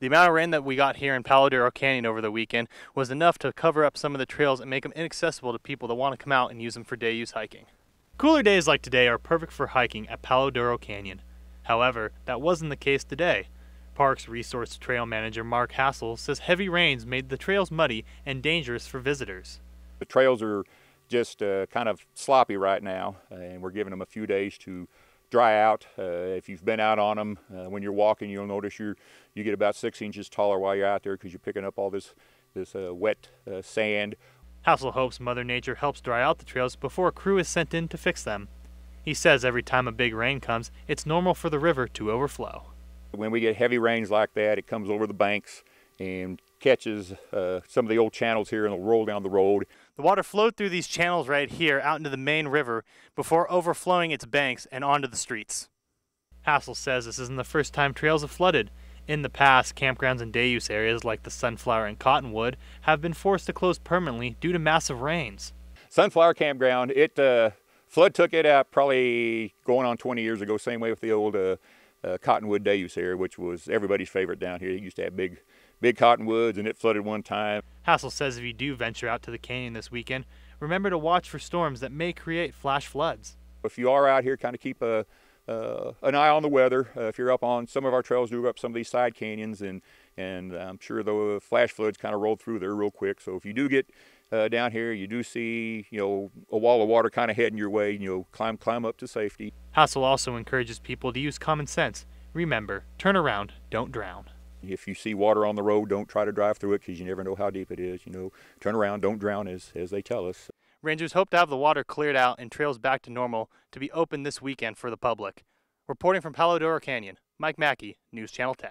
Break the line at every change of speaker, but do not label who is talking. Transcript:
The amount of rain that we got here in Palo Duro Canyon over the weekend was enough to cover up some of the trails and make them inaccessible to people that want to come out and use them for day use hiking. Cooler days like today are perfect for hiking at Palo Duro Canyon. However, that wasn't the case today. Parks Resource Trail Manager Mark Hassel says heavy rains made the trails muddy and dangerous for visitors.
The trails are just uh, kind of sloppy right now, and we're giving them a few days to dry out. Uh, if you've been out on them, uh, when you're walking, you'll notice you you get about six inches taller while you're out there because you're picking up all this this uh, wet uh, sand.
Hassel hopes Mother Nature helps dry out the trails before a crew is sent in to fix them. He says every time a big rain comes, it's normal for the river to overflow.
When we get heavy rains like that, it comes over the banks and catches uh, some of the old channels here and will roll down the road.
The water flowed through these channels right here out into the main river before overflowing its banks and onto the streets. Hassel says this isn't the first time trails have flooded. In the past, campgrounds and day use areas like the Sunflower and Cottonwood have been forced to close permanently due to massive rains.
Sunflower Campground, it uh, flood took it out probably going on 20 years ago. Same way with the old uh, uh, Cottonwood day use area, which was everybody's favorite down here. They used to have big big cottonwoods and it flooded one time.
Hassel says if you do venture out to the canyon this weekend, remember to watch for storms that may create flash floods.
If you are out here, kind of keep a, uh, an eye on the weather. Uh, if you're up on some of our trails, do up some of these side canyons, and and I'm sure the flash floods kind of rolled through there real quick. So if you do get uh, down here, you do see you know a wall of water kind of heading your way. You know, climb climb up to safety.
Hassel also encourages people to use common sense. Remember, turn around, don't drown.
If you see water on the road, don't try to drive through it because you never know how deep it is. You know, turn around, don't drown, as, as they tell us.
Rangers hope to have the water cleared out and trails back to normal to be open this weekend for the public. Reporting from Palo Duro Canyon, Mike Mackey, News Channel 10.